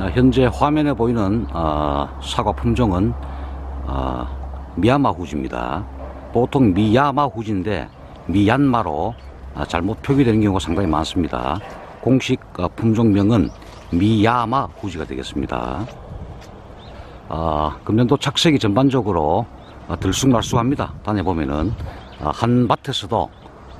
아, 현재 화면에 보이는 아, 사과 품종은 아, 미야마 후지입니다. 보통 미야마 후지인데 미얀마로 아, 잘못 표기되는 경우가 상당히 많습니다. 공식 아, 품종명은 미야마 후지가 되겠습니다. 아, 금년도 착색이 전반적으로 아, 들쑥날쑥합니다. 다녀보면은 아, 한 밭에서도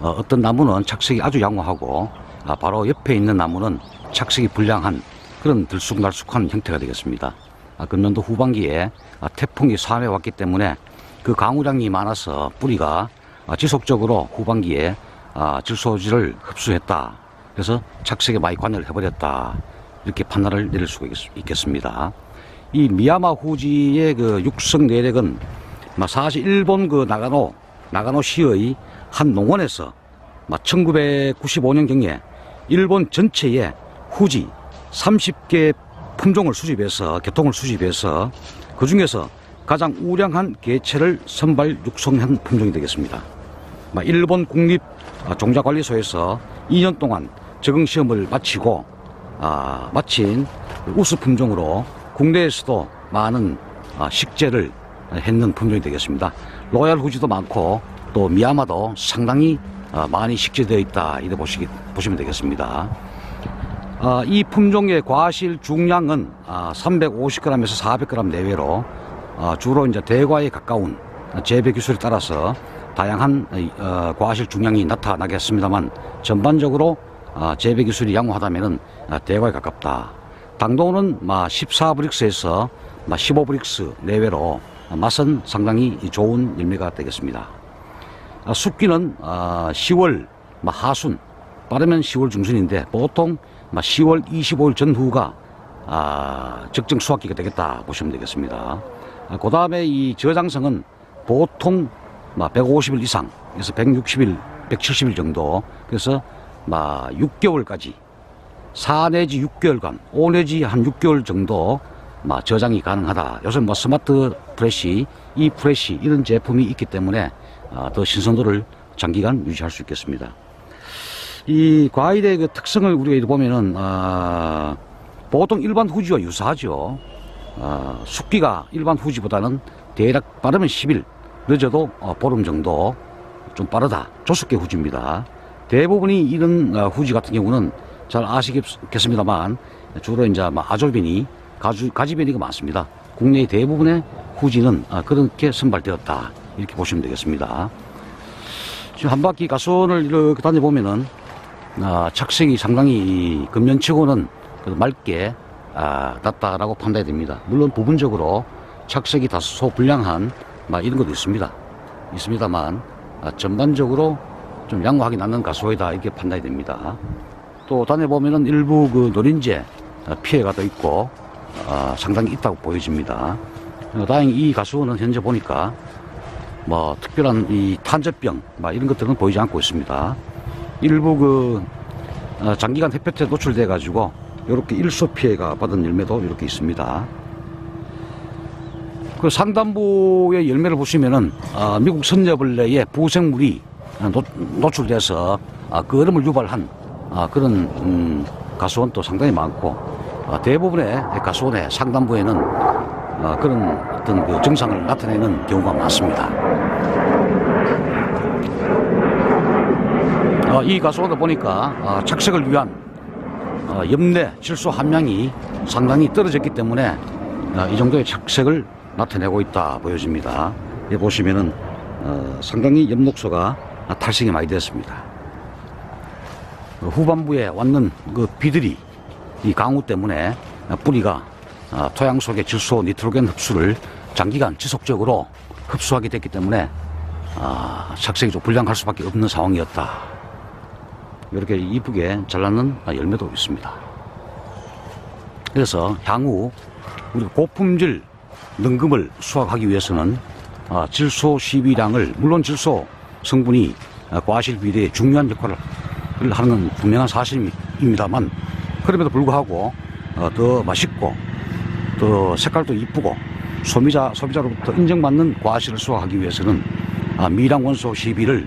어, 어떤 나무는 착색이 아주 양호하고 아, 바로 옆에 있는 나무는 착색이 불량한 그런 들쑥날쑥한 형태가 되겠습니다. 아, 금년도 후반기에 아, 태풍이 삼해 왔기 때문에 그 강우량이 많아서 뿌리가 아, 지속적으로 후반기에 아, 질소지를 흡수했다. 그래서 착색에 많이 관여를 해버렸다. 이렇게 판단을 내릴 수가 있- 있겠습니다. 이 미야마 후지의 그 육성 내력은 막 사실 일본 그 나가노 나가노 시의 한 농원에서 막 1995년 경에 일본 전체에 후지 30개 품종을 수집해서 개통을 수집해서 그 중에서 가장 우량한 개체를 선발 육성한 품종이 되겠습니다. 막 일본 국립 아, 종자관리소에서 2년 동안 적응 시험을 마치고 아, 마친 우수 품종으로 국내에서도 많은 아, 식재를 했는 품종이 되겠습니다. 로얄 후지도 많고 또 미야마도 상당히 아, 많이 식재되어 있다 이래 보시기 보시면 되겠습니다. 아, 이 품종의 과실 중량은 아, 350g에서 400g 내외로 아, 주로 이제 대과에 가까운 재배 기술에 따라서 다양한 어, 과실 중량이 나타나겠습니다만 전반적으로 아, 재배 기술이 양호하다면은 아, 대과에 가깝다. 당도는 14브릭스에서 15브릭스 내외로 맛은 상당히 좋은 열매가 되겠습니다. 아, 숙기는 아, 10월 하순 빠르면 10월 중순인데 보통 10월 25일 전후가 아, 적정 수확기가 되겠다 보시면 되겠습니다. 그 다음에 이 저장성은 보통 150일 이상에서 160일, 170일 정도 그래서 6개월까지 4 내지 6개월간, 5 내지 한 6개월 정도 막 저장이 가능하다. 요즘 뭐 스마트 프레시, 이 프레시 이런 제품이 있기 때문에 아, 더 신선도를 장기간 유지할 수 있겠습니다. 이 과일의 그 특성을 우리가 보면은 아, 보통 일반 후지와 유사하죠. 아, 숙기가 일반 후지보다는 대략 빠르면 10일, 늦어도 어, 보름 정도 좀 빠르다. 조숙계 후지입니다. 대부분이 이런 어, 후지 같은 경우는 잘 아시겠습니다만 주로 이제 뭐 아조변이 가주, 가지변이가 많습니다. 국내의 대부분의 후지는 아, 그렇게 선발되었다. 이렇게 보시면 되겠습니다. 지금 한 바퀴 가수원을 이렇게 다녀보면은 아, 착색이 상당히 금년치고는 맑게 아, 났다라고 판단이 됩니다. 물론 부분적으로 착색이 다소 불량한 막 이런 것도 있습니다. 있습니다만 아, 전반적으로 좀 양호하게 났는 가수이다 이렇게 판단이 됩니다. 또 다녀보면은 일부 그 노린재 아, 피해가 더 있고 아, 상당히 있다고 보여집니다. 어, 다행히 이 가수원은 현재 보니까 뭐 특별한 이 탄저병 막 이런 것들은 보이지 않고 있습니다. 일부 그 어, 장기간 햇볕에 노출돼 가지고 이렇게 일소 피해가 받은 열매도 이렇게 있습니다. 그 상단부의 열매를 보시면은 아, 미국 선녀벌레의 부생물이 노, 노출돼서 아, 그 얼음을 유발한 아, 그런 음, 가수원도 상당히 많고 아, 대부분의 가수원의 상단부에는 아, 그런 어떤 그 증상을 나타내는 경우가 많습니다. 어, 이 가수원을 보니까 아, 착색을 위한 어, 염내, 질소 함량이 상당히 떨어졌기 때문에 어, 이 정도의 착색을 나타내고 있다 보여집니다. 여기 보시면은 어, 상당히 엽록소가 탈색이 많이 되었습니다. 그 후반부에 왔는 그 비들이 이 강우 때문에 뿌리가 아, 토양 속의 질소 니트로겐 흡수를 장기간 지속적으로 흡수하게 됐기 때문에 아, 착색이 좀 불량할 수밖에 없는 상황이었다. 이렇게 이쁘게 잘라는 열매도 있습니다. 그래서 향후 우리 고품질 능금을 수확하기 위해서는 아, 질소 시비량을 물론 질소 성분이 아, 과실 비례에 중요한 역할을 하는 건 분명한 사실입니다만 그럼에도 불구하고 어, 더 맛있고 더 색깔도 이쁘고 소비자 소비자로부터 인정받는 과실을 수확하기 위해서는 아, 미량 원소 시비를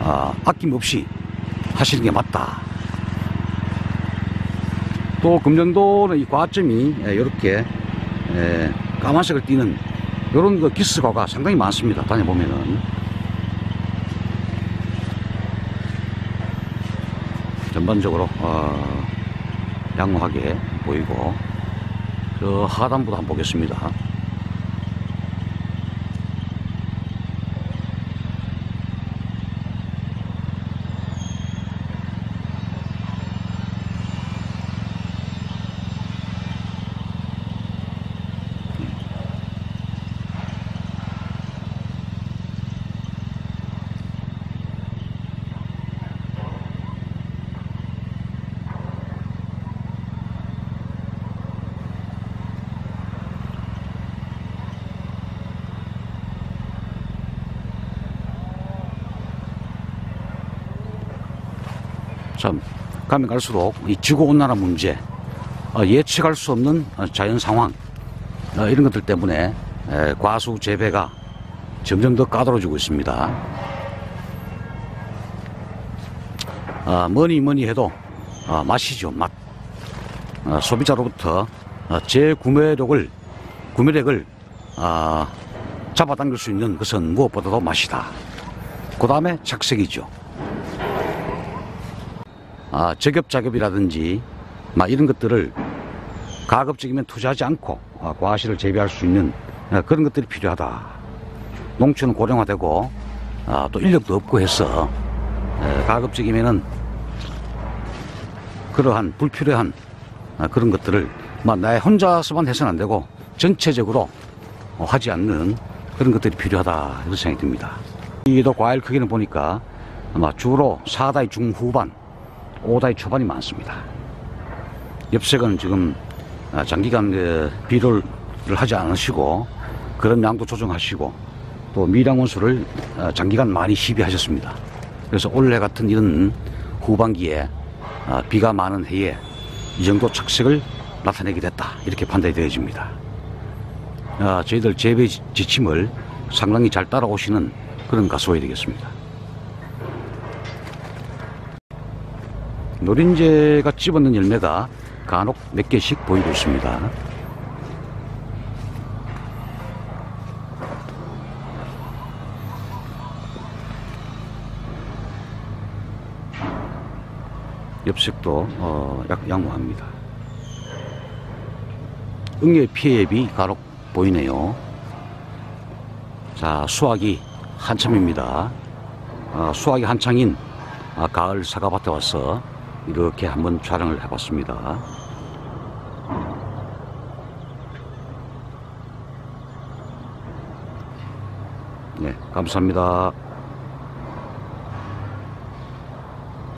아, 아낌없이 하시는 게 맞다. 또 금전도는 이 과점이 예, 이렇게 예, 까만색을 띠는 이런 그 기스과가 상당히 많습니다. 다녀보면은 전반적으로 어, 양호하게 보이고 저 하단부도 한번 보겠습니다. 참 가면 갈수록 이 지구 온난화 문제, 어, 예측할 수 없는 어, 자연 상황 어, 이런 것들 때문에 에, 과수 재배가 점점 더 까다로워지고 있습니다. 아, 뭐니 뭐니 해도 아, 맛이죠 맛. 아, 소비자로부터 아, 재구매력을 구매력을 아, 잡아당길 수 있는 것은 무엇보다도 맛이다. 그 다음에 착색이죠. 아, 저겹작업이라든지 막 이런 것들을 가급적이면 투자하지 않고 아, 과실을 재배할 수 있는 아, 그런 것들이 필요하다. 농촌은 고령화되고 아, 또 인력도 없고 해서 에, 가급적이면은 그러한 불필요한 아, 그런 것들을 막 나의 혼자서만 해서는 안 되고 전체적으로 어, 하지 않는 그런 것들이 필요하다 이런 생각이 듭니다. 이도 과일 크기는 보니까 아마 주로 4다의 중후반 5다의 초반이 많습니다. 엽색은 지금 아, 장기간 그 비료를 하지 않으시고 그런 양도 조정하시고 또 미량원수를 아, 장기간 많이 시비하셨습니다. 그래서 올해 같은 이런 후반기에 아, 비가 많은 해에 이 정도 착색을 나타내게 됐다 이렇게 판단이 되어집니다. 아, 저희들 재배 지- 지침을 상당히 잘 따라오시는 그런 가수가 되겠습니다. 노린재가 집었는 열매가 간혹 몇 개씩 보이고 있습니다. 엽색도 어, 약, 양호합니다. 응애 피해비 간혹 보이네요. 자, 수확이 한참입니다. 아, 수확이 한창인 아, 가을 사과밭에 와서 이렇게 한번 촬영을 해봤습니다. 네, 감사합니다.